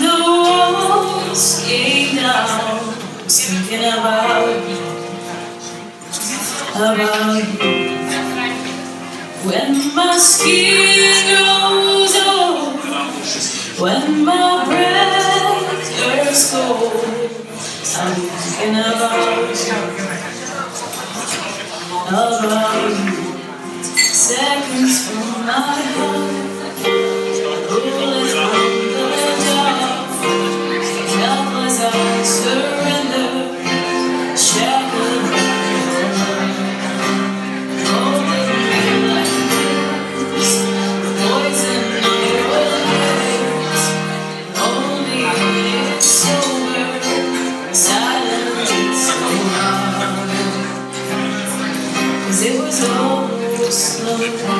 The walls came down. Thinking about you, about you. When my skin grows old, when my breath turns cold, I'm thinking about you, about you. Seconds from my heart. much time.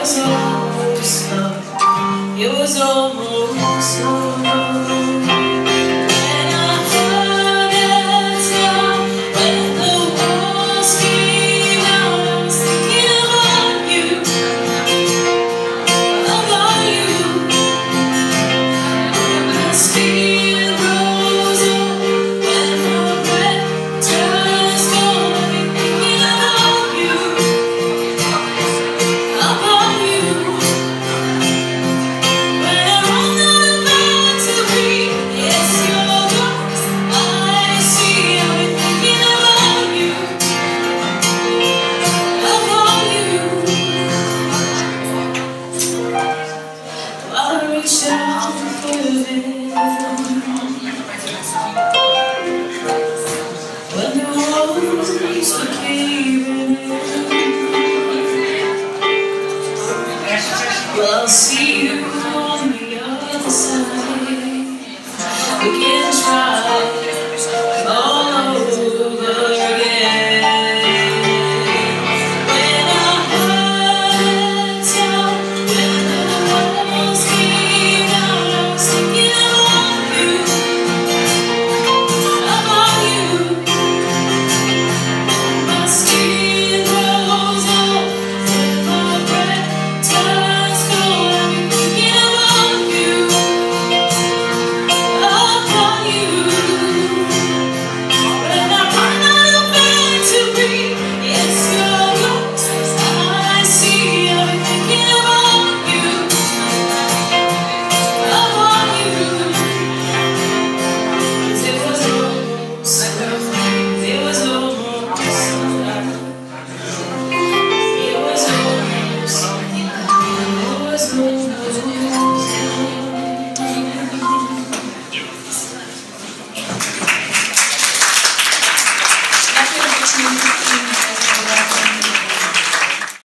was almost love. It was almost love. time.